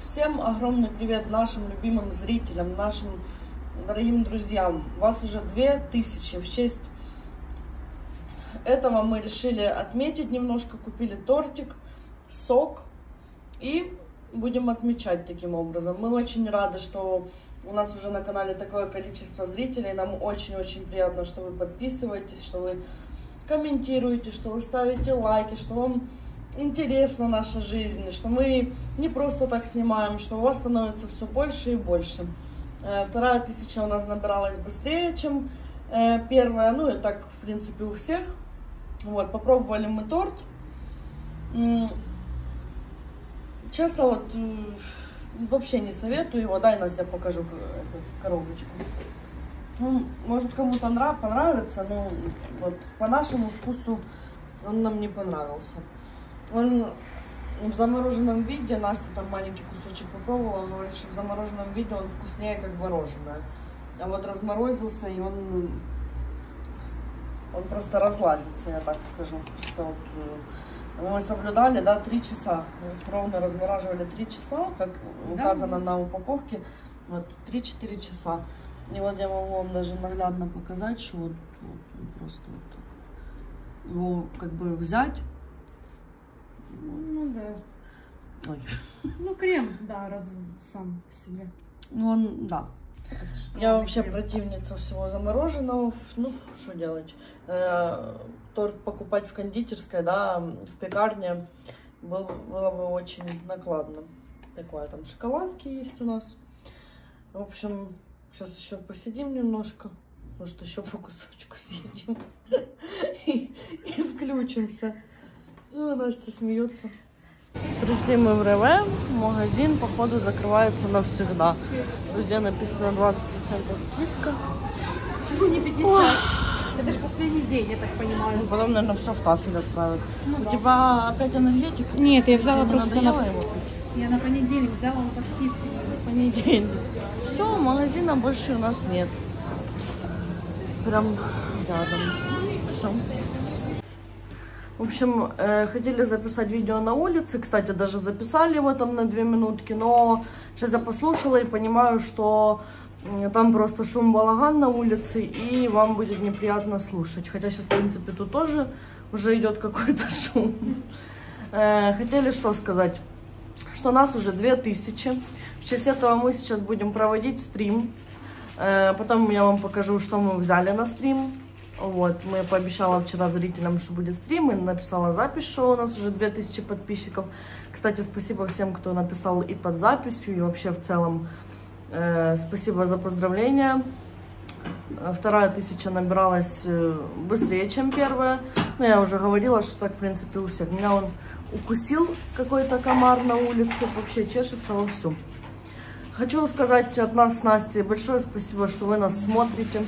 Всем огромный привет нашим любимым зрителям, нашим дорогим друзьям. Вас уже две тысячи. В честь этого мы решили отметить немножко, купили тортик, сок и будем отмечать таким образом. Мы очень рады, что у нас уже на канале такое количество зрителей. Нам очень-очень приятно, что вы подписываетесь, что вы комментируете, что вы ставите лайки, что вам интересна наша жизнь, что мы не просто так снимаем, что у вас становится все больше и больше. Э, вторая тысяча у нас набиралась быстрее, чем э, первая, ну и так, в принципе, у всех. Вот, попробовали мы торт. Честно, вот э, вообще не советую его. Дай, нас я покажу эту коробочку. Ну, может, кому-то нрав, понравится, но вот по нашему вкусу он нам не понравился. Он в замороженном виде, Настя там маленький кусочек попробовала, он говорит, что в замороженном виде он вкуснее, как мороженое. А вот разморозился, и он, он просто разлазится, я так скажу. Просто вот, э, мы соблюдали, да, три часа. ровно размораживали три часа, как указано да. на упаковке. Вот, 3-4 часа. И вот я могу вам даже наглядно показать, что вот, вот просто вот так. Его как бы взять, ну да. Ой. Ну крем, да, раз сам по себе. Ну он, да. Я вообще крем. противница всего замороженного. Ну, что делать? Э, торт покупать в кондитерской, да, в пекарне был, было бы очень накладно. Такое там шоколадки есть у нас. В общем, сейчас еще посидим немножко. Может, еще по кусочку съедим. И, и включимся. Ну, Настя смеется. Пришли мы в РВ, магазин, походу, закрывается навсегда. Друзья, написано 20% скидка. Почему не 50? Ох. Это же последний день, я так понимаю. Ну, потом, наверное, все в тафель отправят. Ну, да. Типа опять энергетик? Нет, я взяла просто на... его пить? Я на понедельник взяла по скидке. Понедельник. Все, магазина больше у нас нет. Прям рядом. Все. В общем, э, хотели записать видео на улице. Кстати, даже записали его там на две минутки. Но сейчас я послушала и понимаю, что там просто шум балаган на улице, и вам будет неприятно слушать. Хотя сейчас, в принципе, тут тоже уже идет какой-то шум. Э, хотели что сказать? Что нас уже 2000. В честь этого мы сейчас будем проводить стрим. Э, потом я вам покажу, что мы взяли на стрим. Вот, мы пообещала вчера зрителям, что будет стрим, и написала запись, что у нас уже 2000 подписчиков. Кстати, спасибо всем, кто написал и под записью, и вообще в целом э, спасибо за поздравления. Вторая тысяча набиралась э, быстрее, чем первая. Но я уже говорила, что так, в принципе, у всех. Меня он укусил какой-то комар на улице, вообще чешется вовсю. Хочу сказать от нас с Настей большое спасибо, что вы нас смотрите.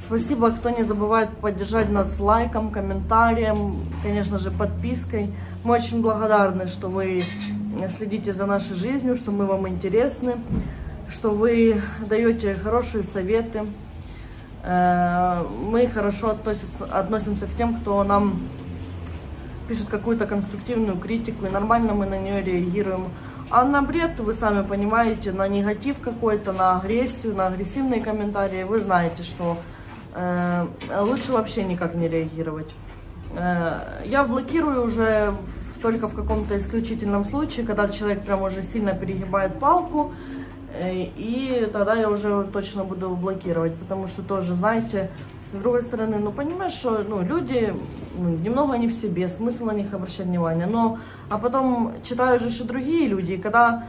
Спасибо, кто не забывает поддержать нас лайком, комментарием, конечно же, подпиской. Мы очень благодарны, что вы следите за нашей жизнью, что мы вам интересны, что вы даете хорошие советы. Э, мы хорошо относимся к тем, кто нам пишет какую-то конструктивную критику, и нормально мы на нее реагируем. А на бред, вы сами понимаете, на негатив какой-то, на агрессию, на агрессивные комментарии, вы знаете, что лучше вообще никак не реагировать. Э, я блокирую уже только в каком-то исключительном случае, когда человек прям уже сильно перегибает палку, э, и тогда я уже точно буду блокировать, потому что тоже, знаете, с другой стороны, ну, понимаешь, что ну, люди ну, немного не в себе, смысл на них обращать внимание, но, а потом читают же и другие люди, и когда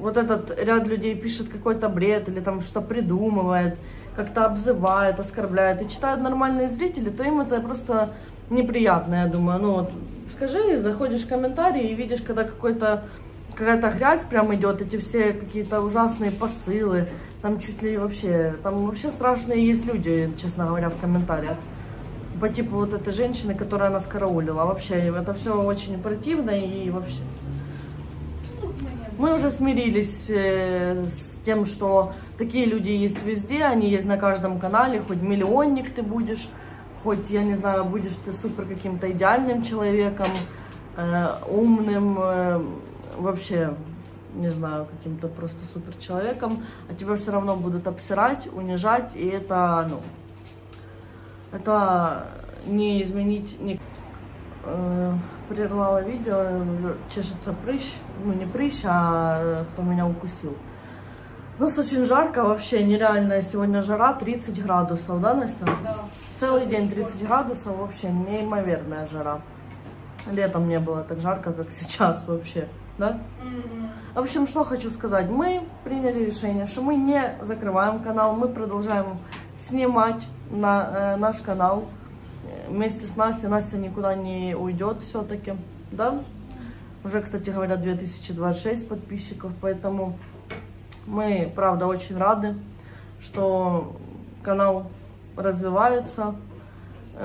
вот этот ряд людей пишет какой-то бред или там что придумывает, как-то обзывает, оскорбляет, и читают нормальные зрители, то им это просто неприятно, я думаю. Ну вот, скажи, заходишь в комментарии и видишь, когда какой-то какая-то грязь прям идет, эти все какие-то ужасные посылы, там чуть ли вообще, там вообще страшные есть люди, честно говоря, в комментариях. По типу вот этой женщины, которая нас караулила. Вообще, это все очень противно и вообще. Мы уже смирились э, тем, что такие люди есть везде, они есть на каждом канале, хоть миллионник ты будешь, хоть, я не знаю, будешь ты супер каким-то идеальным человеком, э, умным, э, вообще, не знаю, каким-то просто супер человеком, а тебя все равно будут обсирать, унижать, и это, ну, это не изменить, не... Э, прервала видео, чешется прыщ, ну не прыщ, а кто меня укусил. У нас очень жарко, вообще нереальная сегодня жара, 30 градусов, да, Настя? Да. Целый день 30 градусов, вообще неимоверная жара. Летом не было так жарко, как сейчас вообще, да? В общем, что хочу сказать. Мы приняли решение, что мы не закрываем канал, мы продолжаем снимать на э, наш канал вместе с Настей. Настя никуда не уйдет все-таки, да? Уже, кстати говоря, 2026 подписчиков, поэтому мы, правда, очень рады, что канал развивается.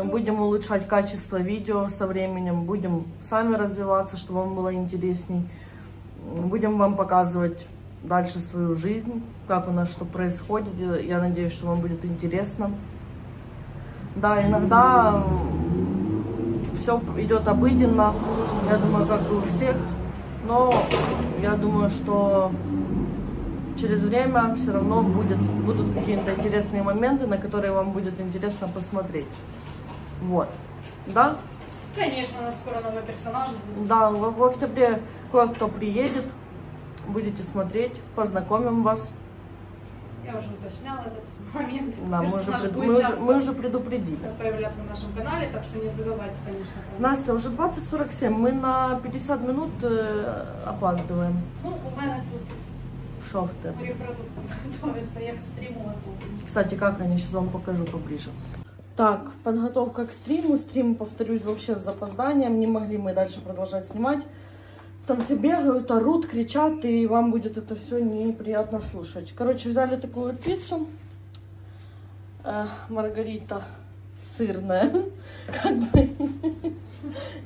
Будем улучшать качество видео со временем, будем сами развиваться, чтобы вам было интересней. Будем вам показывать дальше свою жизнь, как у нас что происходит. Я надеюсь, что вам будет интересно. Да, иногда все идет обыденно, я думаю, как и у всех, но я думаю, что через время все равно будет, будут какие-то интересные моменты, на которые вам будет интересно посмотреть. Вот. Да? Конечно, у нас скоро новый персонаж. Да, в, в октябре кое-кто приедет, будете смотреть, познакомим вас. Я уже уточняла этот момент. Да, мы уже, пред- мы, уже, мы уже предупредили. появляться на нашем канале, так что не забывайте, конечно. Настя, уже 20.47, мы на 50 минут э, опаздываем. Ну, у мене тут Шо ти? морепродукти готуються, як стріму готують. Кстати, как они, сейчас вам покажу поближе. Так, подготовка к стриму. Стрим, повторюсь, вообще с запозданием. Не могли мы дальше продолжать снимать. Там все бегают, орут, кричат, и вам будет это все неприятно слушать. Короче, взяли такую вот пиццу. Э, Маргарита сырная. Как бы.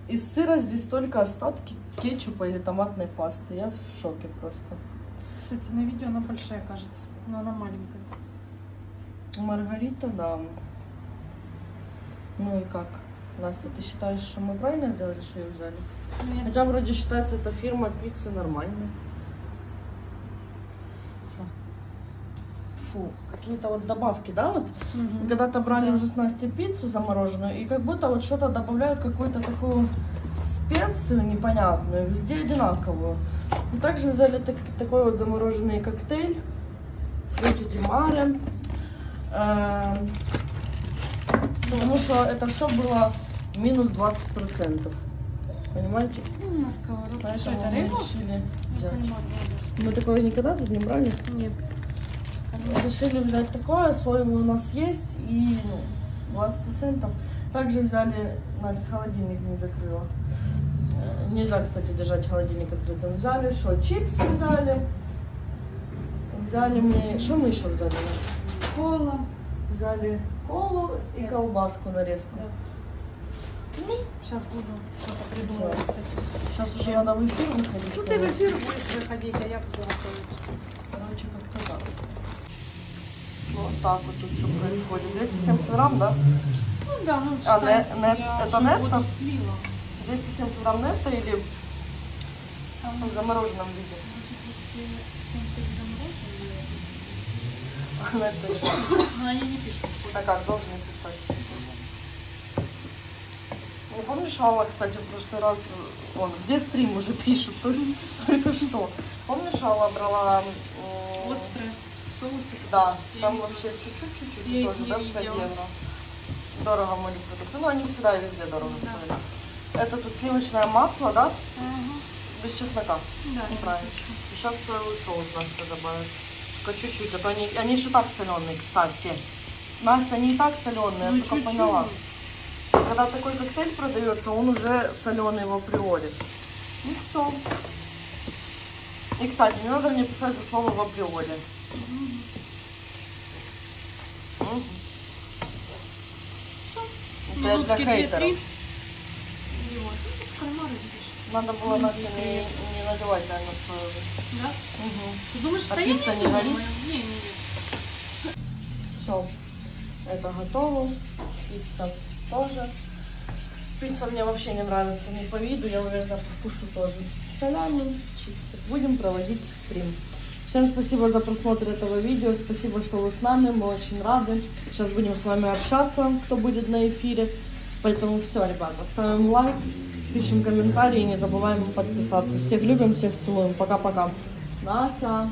Из сыра здесь только остатки кетчупа или томатной пасты. Я в шоке просто. Кстати, на видео она большая, кажется, но она маленькая. Маргарита, да. Ну и как? Настя, ты считаешь, что мы правильно сделали, что ее взяли? Нет. Хотя вроде считается эта фирма пиццы нормальной. Фу, какие-то вот добавки, да, вот? Мгм. Когда-то брали Да. уже с Настей пиццу замороженную, и как будто вот что-то добавляют, какую-то такую специю непонятную, везде одинаковую. И также взяли так- такой вот замороженный коктейль, фрути ди маре. Эм, Потому что это все было минус 20%. Понимаете? Ну, на. Что Поэтому это, мы рыба? Мы такое никогда тут не брали. Нет. Решили взять такое, соевое у нас есть, и ну, 20%. Также взяли, Настя холодильник не закрыла. Нельзя, кстати, держать холодильник открытым. Взяли что, чипсы взяли. Взяли мы, что мы еще взяли? Настя? Кола. Взяли колу и Ясно. колбаску нарезку. Ну, сейчас буду что-то придумывать с этим. Сейчас уже надо в эфир выходить. Ну, ты в эфир будешь выходить, а я буду готовить. Короче, как-то так. Вот так вот тут все происходит. 270 грамм, да? Ну да, ну А, считай, не- не- я это уже нетто? Буду слила. 270 грамм нетто или в замороженном виде? 270 грамм Нетто еще. А они не пишут. А как, должны писать. Ну, помнишь, Алла, кстати, в прошлый раз, вон, где стрим уже пишут, только, только что. Помнишь, Алла брала... м, Острые соусик. Да, Я там не вообще чуть-чуть, чуть-чуть тоже, не да, 5 видела. евро. Дорого морепродукты. Ну, они всегда и везде дорого Да. стоят. Это тут сливочное масло, да? Угу. Без чеснока? Да. И Сейчас соевый э, соус Настя добавит. Только чуть-чуть, а то они, они еще так соленые, кстати. Настя, они и так соленые, ну, я только чуть поняла. Когда такой коктейль продается, он уже соленый его априори. И ну, все. И, кстати, не надо мне писать за слово в априори. Угу. Угу. Все. Это Минутки для хейтеров. 2 -3. Надо было Настя не, не наливать, наверное, свою. Да? Угу. Думаешь, а пицца не горит? Не, не. Все, это готово. Пицца тоже. Пицца мне вообще не нравится. Не по виду, я уверена, по вкусу тоже. Салями, чипсы. Будем проводить стрим. Всем спасибо за просмотр этого видео. Спасибо, что вы с нами. Мы очень рады. Сейчас будем с вами общаться, кто будет на эфире. Поэтому все, ребята, ставим лайк пишем комментарии, не забываем подписаться. Всех любим, всех целуем. Пока-пока. Наса.